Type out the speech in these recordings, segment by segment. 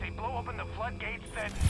they blow open the floodgates, then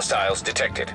Hostiles detected.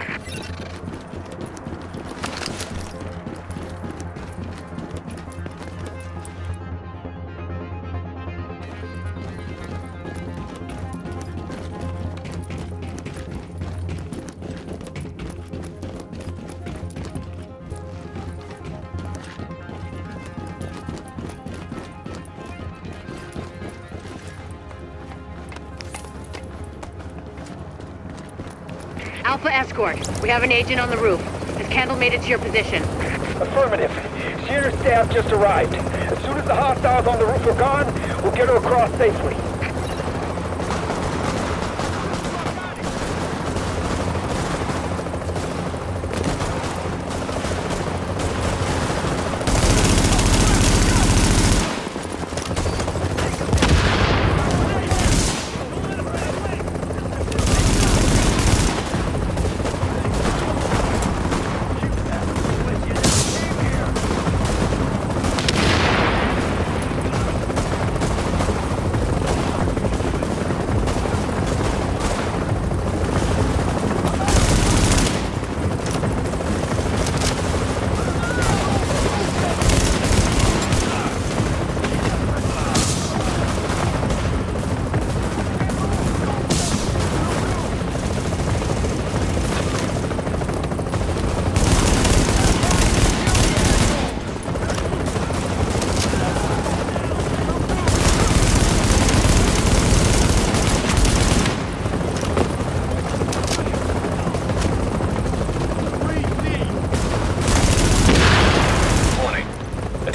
Alpha Escort, we have an agent on the roof. Has Kandel made it to your position? Affirmative. She and her staff just arrived. As soon as the hostiles on the roof are gone, we'll get her across safely.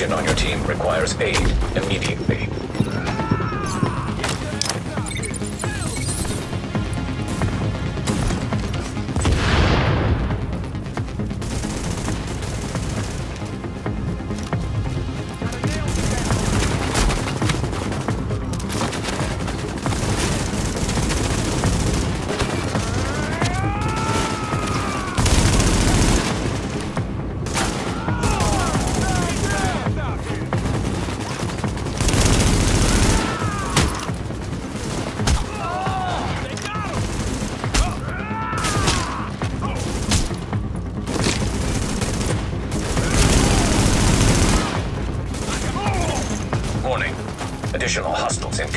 On your team requires aid immediately.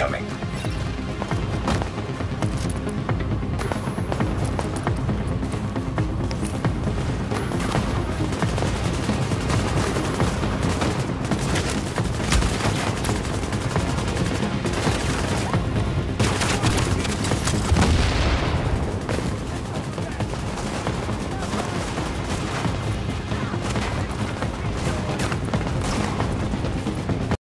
coming.